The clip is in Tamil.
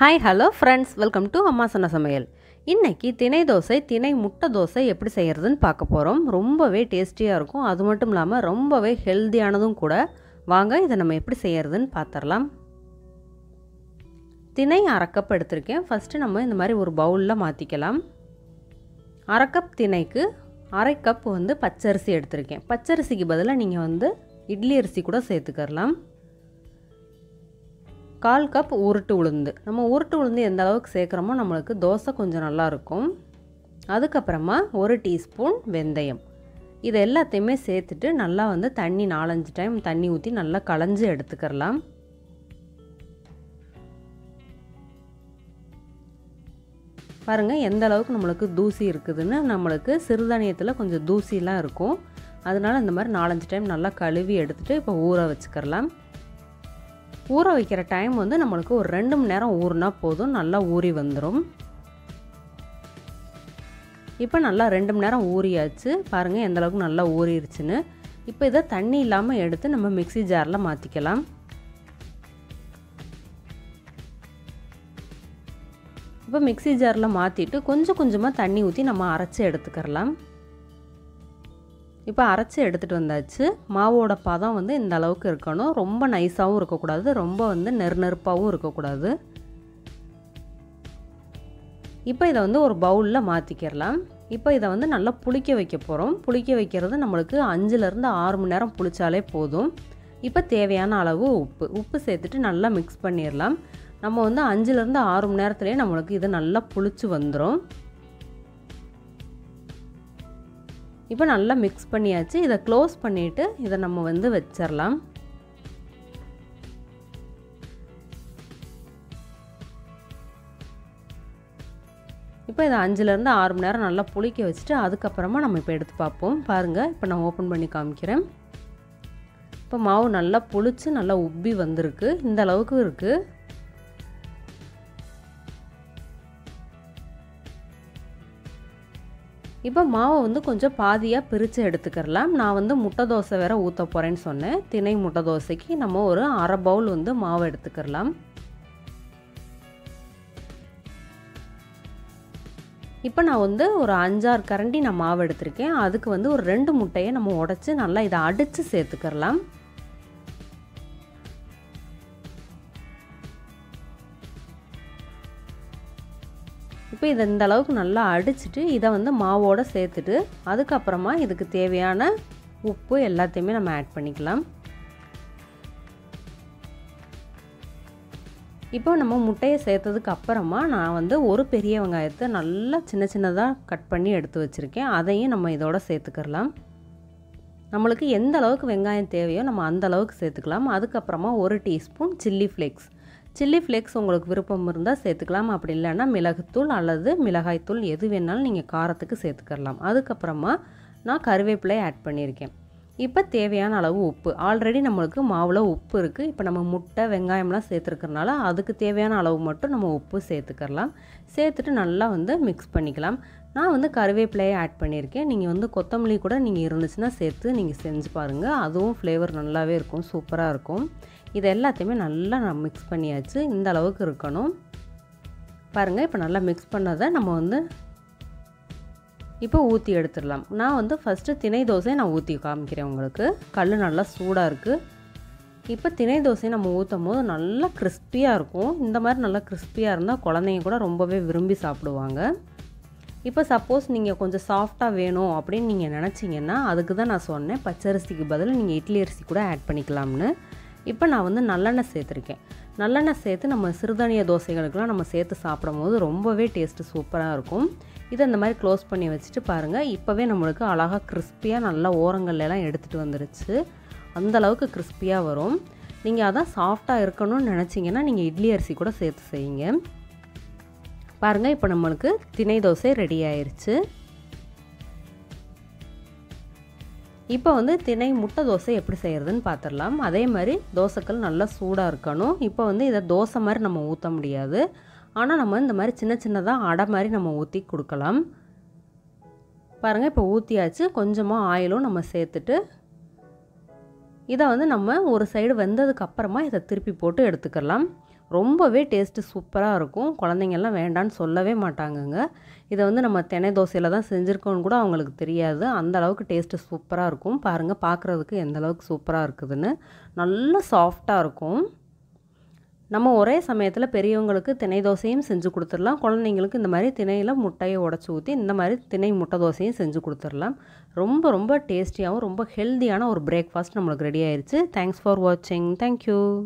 Hi hello friends welcome to அம்மா சொன்ன சமையல் இன்றைக்கி திணை தோசை திணை முட்டை தோசை எப்படி செய்கிறதுன்னு பார்க்க போகிறோம் ரொம்பவே டேஸ்டியாக இருக்கும். அது மட்டும் இல்லாமல் ரொம்பவே ஹெல்த்தியானதும் கூட. வாங்க இதை நம்ம எப்படி செய்கிறதுன்னு பார்த்துடலாம் திணை அரைக்கப் எடுத்திருக்கேன். ஃபஸ்ட்டு நம்ம இந்த மாதிரி ஒரு பவுலில் மாற்றிக்கலாம் அரைக்கப் திணைக்கு அரை கப் வந்து பச்சரிசி எடுத்திருக்கேன். பச்சரிசிக்கு பதிலாக நீங்கள் வந்து இட்லி அரிசி கூட சேர்த்துக்கலாம். கால் கப் உருட்டு உளுந்து. நம்ம உருட்டு உளுந்து எந்த அளவுக்கு சேர்க்குறோமோ நம்மளுக்கு தோசை கொஞ்சம் நல்லாயிருக்கும் அதுக்கப்புறமா ஒரு டீஸ்பூன் வெந்தயம். இது எல்லாத்தையுமே சேர்த்துட்டு நல்லா வந்து தண்ணி நாலஞ்சு டைம் தண்ணி ஊற்றி நல்லா களைஞ்சி எடுத்துக்கிறலாம். பாருங்கள் எந்த அளவுக்கு நம்மளுக்கு தூசி இருக்குதுன்னு நம்மளுக்கு சிறுதானியத்தில் கொஞ்சம் தூசிலாம் இருக்கும். அதனால் இந்த மாதிரி நாலஞ்சு டைம் நல்லா கழுவி எடுத்துகிட்டு இப்போ ஊற வச்சுக்கிறலாம். ஊற வைக்கிற டைம் வந்து நம்மளுக்கு ஒரு ரெண்டு மணி நேரம் ஊறினா போதும். நல்லா ஊறி வந்துடும் இப்போ நல்லா ரெண்டு மணி நேரம் ஊறியாச்சு. பாருங்கள் எந்தளவுக்கு நல்லா ஊறிடுச்சுன்னு இப்போ இதை தண்ணி இல்லாமல் எடுத்து நம்ம மிக்சி ஜாரில் மாற்றிக்கலாம் இப்போ மிக்சி ஜாரில் மாற்றிட்டு கொஞ்சம் கொஞ்சமாக தண்ணி ஊற்றி நம்ம அரைச்சி எடுத்துக்கிறலாம். இப்போ அரைச்சி எடுத்துகிட்டு வந்தாச்சு. மாவோட பதம் வந்து இந்த அளவுக்கு இருக்கணும். ரொம்ப நைஸாகவும் இருக்கக்கூடாது. ரொம்ப வந்து நெருநெருப்பாகவும் இருக்கக்கூடாது. இப்போ இதை வந்து ஒரு பவுலில் மாற்றிக்கிறலாம் இப்போ இதை வந்து நல்லா புளிக்க வைக்க போகிறோம் புளிக்க வைக்கிறது நம்மளுக்கு அஞ்சுலேருந்து ஆறு மணி நேரம் புளிச்சாலே போதும். இப்போ தேவையான அளவு உப்பு. உப்பு சேர்த்துட்டு நல்லா மிக்ஸ் பண்ணிடலாம். நம்ம வந்து அஞ்சுலேருந்து ஆறு மணி நேரத்துலேயே நம்மளுக்கு இது நல்லா புளிச்சு வந்துடும் இப்போ நல்லா மிக்ஸ் பண்ணியாச்சு. இதை க்ளோஸ் பண்ணிவிட்டு இதை நம்ம வந்து வச்சிடலாம் இப்போ இதை அஞ்சுலேருந்து ஆறு மணி நேரம் நல்லா புளிக்க வச்சுட்டு அதுக்கப்புறமா நம்ம இப்போ எடுத்து பார்ப்போம். பாருங்கள் இப்போ நான் ஓப்பன் பண்ணி காமிக்கிறேன். இப்போ மாவு நல்லா புளிச்சு நல்லா உப்பி வந்திருக்கு. இந்த அளவுக்கு இருக்குது இப்போ மாவை வந்து கொஞ்சம் பாதியாக பிரித்து எடுத்துக்கிறலாம். நான் வந்து முட்டை தோசை வேற ஊற்ற போகிறேன்னு சொன்னேன். திணை முட்டை தோசைக்கு நம்ம ஒரு அரை பவுல் வந்து மாவு எடுத்துக்கிறலாம். இப்போ நான் வந்து ஒரு அஞ்சாறு கரண்டி நான் மாவு எடுத்திருக்கேன். அதுக்கு வந்து ஒரு ரெண்டு முட்டையை நம்ம உடச்சி நல்லா இதை அடித்து சேர்த்துக்கிறலாம். இப்போ இதை இந்த அளவுக்கு நல்லா அடிச்சுட்டு இதை வந்து மாவோடு சேர்த்துட்டு அதுக்கப்புறமா இதுக்கு தேவையான உப்பு எல்லாத்தையுமே நம்ம ஆட் பண்ணிக்கலாம். இப்போ நம்ம முட்டையை சேர்த்ததுக்கு அப்புறமா நான் வந்து ஒரு பெரிய வெங்காயத்தை நல்லா சின்ன சின்னதாக கட் பண்ணி எடுத்து வச்சுருக்கேன். அதையும் நம்ம இதோட சேர்த்துக்கிறலாம் நம்மளுக்கு எந்த அளவுக்கு வெங்காயம் தேவையோ நம்ம அந்த அளவுக்கு சேர்த்துக்கலாம். அதுக்கப்புறமா ஒரு teaspoon chilli flakes chilli flakes உங்களுக்கு விருப்பம் இருந்தால் சேர்த்துக்கலாம். அப்படி இல்லைன்னா மிளகுத்தூள் அல்லது மிளகாய்த்தூள் எது வேணாலும் நீங்கள் காரத்துக்கு சேர்த்துக்கலாம் அதுக்கப்புறமா நான் கருவேப்பிலை ஆட் பண்ணியிருக்கேன். இப்போ தேவையான அளவு உப்பு. ஆல்ரெடி நம்மளுக்கு மாவில் உப்பு இருக்குது இப்போ நம்ம முட்டை வெங்காயம்லாம் சேர்த்துருக்கறனால அதுக்கு தேவையான அளவு மட்டும் நம்ம உப்பு சேர்த்துக்கலாம் சேர்த்துட்டு நல்லா வந்து மிக்ஸ் பண்ணிக்கலாம். நான் வந்து கருவேப்பிலையை ஆட் பண்ணியிருக்கேன். நீங்கள் வந்து கொத்தமல்லி கூட நீங்கள் இருந்துச்சுன்னா சேர்த்து நீங்கள் செஞ்சு பாருங்கள் அதுவும் ஃப்ளேவர் நல்லாவே இருக்கும். சூப்பராக இருக்கும். இது எல்லாத்தையுமே நல்லா நான் மிக்ஸ் பண்ணியாச்சு. இந்த அளவுக்கு இருக்கணும். பாருங்கள் இப்போ நல்லா மிக்ஸ் பண்ணதை நம்ம வந்து இப்போ ஊற்றி எடுத்துடலாம். நான் வந்து ஃபஸ்ட்டு திணை தோசையை நான் ஊற்றி காமிக்கிறேன் உங்களுக்கு. கல் நல்லா சூடாக இருக்குது இப்போ திணை தோசையை நம்ம ஊற்றும் போது நல்லா கிறிஸ்பியாக இருக்கும். இந்த மாதிரி நல்லா கிறிஸ்பியாக இருந்தால் குழந்தைங்க கூட ரொம்பவே விரும்பி சாப்பிடுவாங்க. இப்போ சப்போஸ் நீங்கள் கொஞ்சம் சாஃப்டாக வேணும் அப்படின்னு நீங்கள் நினச்சிங்கன்னா அதுக்கு தான் நான் சொன்னேன். பச்சரிசிக்கு பதில் நீங்கள் இட்லி அரிசி கூட ஆட் பண்ணிக்கலாம்னு. இப்போ நான் வந்து நல்லெண்ணெய் சேர்த்துருக்கேன். நல்லெண்ணெய் சேர்த்து நம்ம சிறுதானிய தோசைகளுக்கெலாம் நம்ம சேர்த்து சாப்பிடும் போது ரொம்பவே டேஸ்ட்டு சூப்பராக இருக்கும். இதை இந்த மாதிரி க்ளோஸ் பண்ணி வச்சுட்டு பாருங்கள் இப்போவே நம்மளுக்கு அழகாக கிறிஸ்பியாக நல்லா ஓரங்கள்லாம் எடுத்துகிட்டு வந்துருச்சு. அந்தளவுக்கு கிறிஸ்பியாக வரும். நீங்கள் அதான் சாஃப்டாக இருக்கணும்னு நினச்சிங்கன்னா நீங்கள் இட்லி அரிசி கூட சேர்த்து செய்யுங்க. பாருங்கள் இப்போ நம்மளுக்கு திணை தோசை ரெடி ஆயிடுச்சு இப்போ வந்து திணை முட்டை தோசை எப்படி செய்கிறதுன்னு பார்த்துடலாம் அதே மாதிரி தோசைக்கல் நல்லா சூடாக இருக்கணும். இப்போ வந்து இதை தோசை மாதிரி நம்ம ஊற்ற முடியாது. ஆனால் நம்ம இந்த மாதிரி சின்ன சின்னதாக அடை மாதிரி நம்ம ஊற்றி கொடுக்கலாம். பாருங்கள் இப்போ ஊற்றியாச்சு கொஞ்சமாக ஆயிலும் நம்ம சேர்த்துட்டு இதை வந்து நம்ம ஒரு சைடு வெந்ததுக்கு அப்புறமா இதை திருப்பி போட்டு எடுத்துக்கலாம். ரொம்பவே டேஸ்ட்டு சூப்பராக இருக்கும். குழந்தைங்கள்லாம் வேண்டான்னு சொல்லவே மாட்டாங்கங்க. இதை வந்து நம்ம தினை தோசையில் தான் செஞ்சுருக்கோன்னு கூட அவங்களுக்கு தெரியாது. அந்த அளவுக்கு டேஸ்ட்டு சூப்பராக இருக்கும். பாருங்கள் பார்க்குறதுக்கு எந்த அளவுக்கு சூப்பராக இருக்குதுன்னு. நல்ல சாஃப்டாக இருக்கும். நம்ம ஒரே சமயத்தில் பெரியவங்களுக்கு திணை தோசையும் செஞ்சு கொடுத்துடலாம். குழந்தைங்களுக்கு இந்த மாதிரி திணையில் முட்டையை உடச்சி ஊற்றி இந்த மாதிரி திணை முட்டை தோசையும் செஞ்சு கொடுத்துடலாம். ரொம்ப ரொம்ப டேஸ்டியாகவும் ரொம்ப ஹெல்த்தியான ஒரு பிரேக்ஃபாஸ்ட் நம்மளுக்கு ரெடி ஆயிடுச்சு தேங்க்ஸ் ஃபார் வாட்சிங் தேங்க்யூ